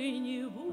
какой-нибудь.